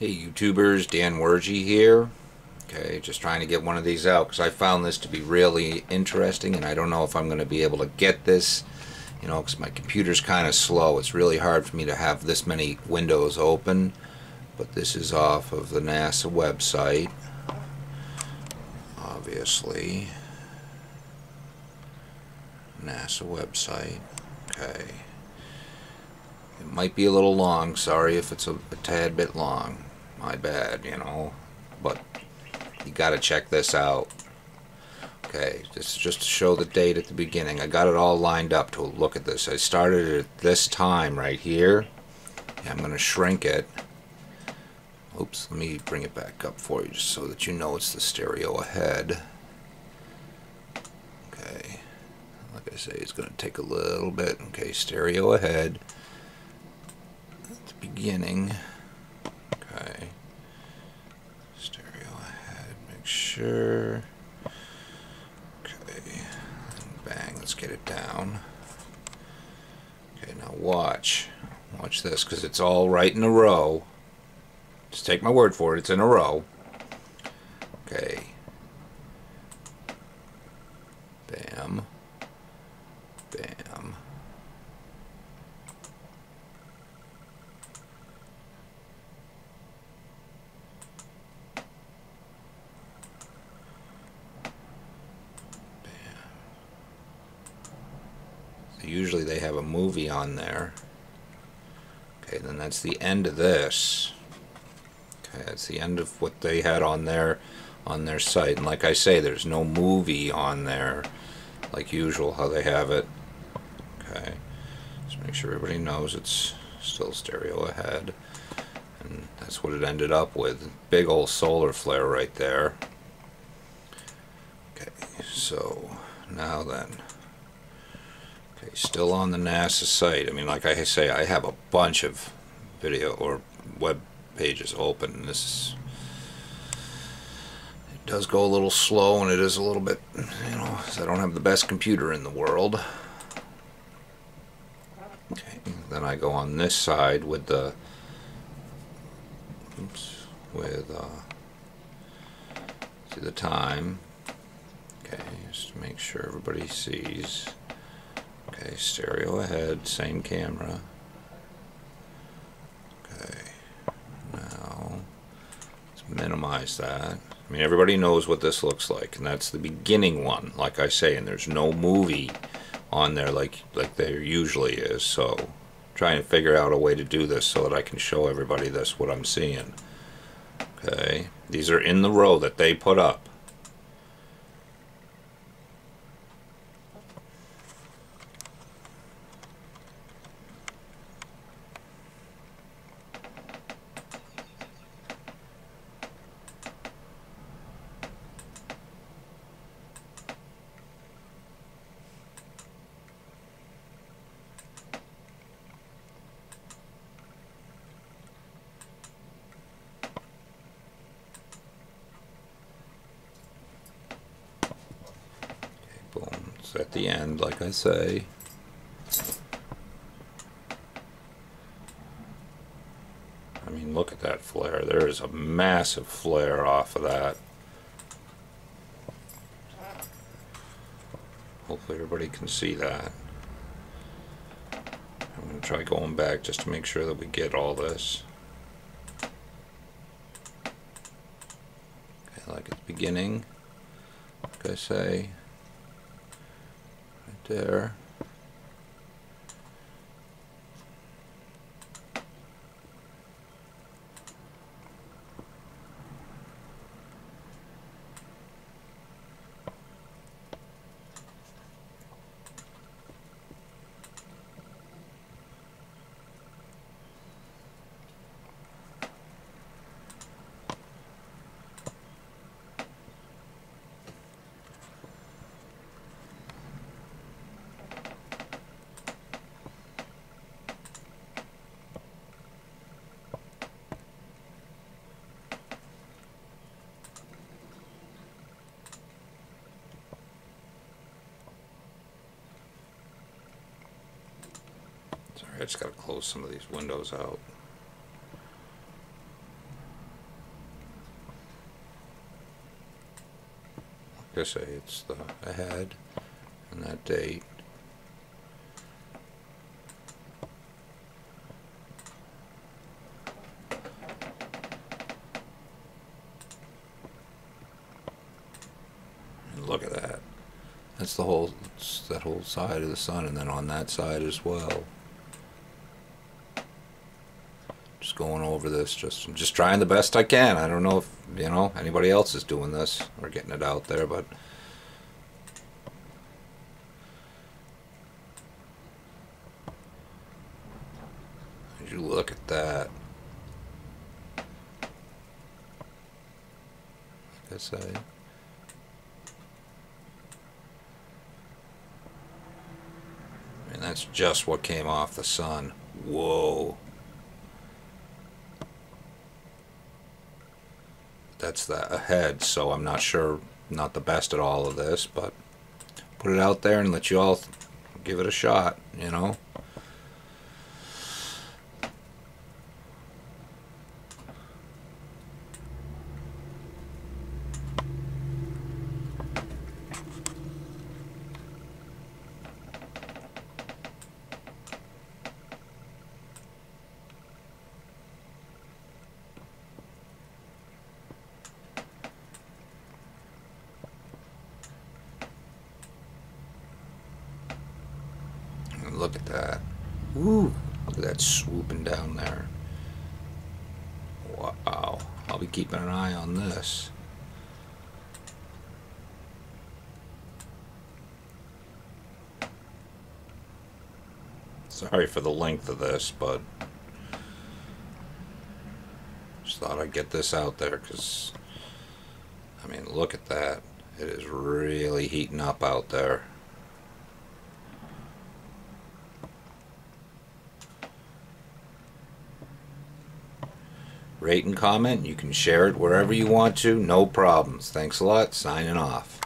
Hey YouTubers, Dan Wergie here. Okay, just trying to get one of these out because I found this to be really interesting and I don't know if I'm going to be able to get this, you know, because my computer's kind of slow. It's really hard for me to have this many windows open, but this is off of the NASA website, obviously. NASA website. Okay. Might be a little long. Sorry if it's a, a tad bit long. My bad, you know. But you got to check this out. Okay, this is just to show the date at the beginning. I got it all lined up to look at this. I started at this time right here. I'm going to shrink it. Oops, let me bring it back up for you just so that you know it's the stereo ahead. Okay, like I say, it's going to take a little bit. Okay, stereo ahead beginning. Okay. Stereo ahead, make sure. Okay. Bang, let's get it down. Okay, now watch. Watch this, because it's all right in a row. Just take my word for it, it's in a row. Usually they have a movie on there. Okay, then that's the end of this. Okay, that's the end of what they had on their on their site. And like I say, there's no movie on there like usual how they have it. Okay, just make sure everybody knows it's still stereo ahead. And that's what it ended up with. Big old solar flare right there. Okay, so now then. Okay, still on the NASA site. I mean, like I say, I have a bunch of video or web pages open. This it does go a little slow, and it is a little bit, you know, I don't have the best computer in the world. Okay, then I go on this side with the, oops, with uh, see the time. Okay, just to make sure everybody sees. Okay, stereo ahead, same camera. Okay, now let's minimize that. I mean, everybody knows what this looks like, and that's the beginning one, like I say, and there's no movie on there like like there usually is. So, trying to figure out a way to do this so that I can show everybody this what I'm seeing. Okay, these are in the row that they put up. At the end, like I say. I mean, look at that flare. There is a massive flare off of that. Hopefully everybody can see that. I'm going to try going back just to make sure that we get all this. Okay, like at the beginning, like I say, there. I just gotta close some of these windows out. Like I say, it's the ahead and that date. And look at that. That's the whole, that whole side of the sun, and then on that side as well. Just going over this, just I'm just trying the best I can. I don't know if you know anybody else is doing this or getting it out there, but you look at that, like I say. And that's just what came off the sun. Whoa. That's the ahead, so I'm not sure, not the best at all of this, but put it out there and let you all give it a shot, you know? And look at that. Woo! Look at that swooping down there. Wow. I'll be keeping an eye on this. Sorry for the length of this, but just thought I'd get this out there because, I mean, look at that. It is really heating up out there. Rate and comment. You can share it wherever you want to. No problems. Thanks a lot. Signing off.